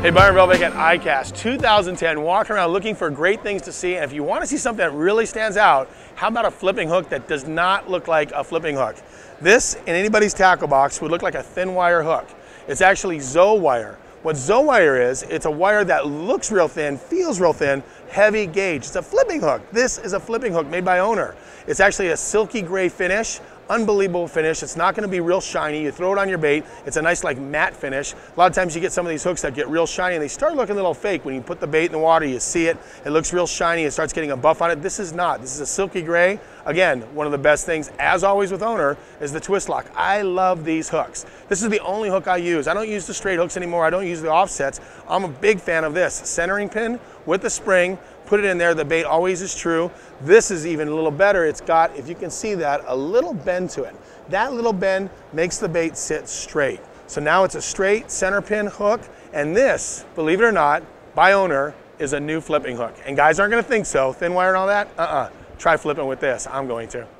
Hey, Byron Velvick at ICAST 2010, walking around looking for great things to see. And if you want to see something that really stands out, how about a flipping hook that does not look like a flipping hook? This, in anybody's tackle box, would look like a thin wire hook. It's actually ZO-Wire. What ZO-Wire is, it's a wire that looks real thin, feels real thin, heavy gauge. It's a flipping hook. This is a flipping hook made by Owner. It's actually a silky gray finish, unbelievable finish. It's not gonna be real shiny. You throw it on your bait. It's a nice like matte finish. A lot of times you get some of these hooks that get real shiny and they start looking a little fake. When you put the bait in the water, you see it. It looks real shiny. It starts getting a buff on it. This is not. This is a silky gray. Again, one of the best things, as always with Owner, is the twist lock. I love these hooks. This is the only hook I use. I don't use the straight hooks anymore. I don't use the offsets. I'm a big fan of this. Centering pin with the spring, put it in there. The bait always is true. This is even a little better. It's got, if you can see that, a little bend to it. That little bend makes the bait sit straight. So now it's a straight center pin hook. And this, believe it or not, by owner, is a new flipping hook. And guys aren't gonna think so. Thin wire and all that, uh-uh. Try flipping with this. I'm going to.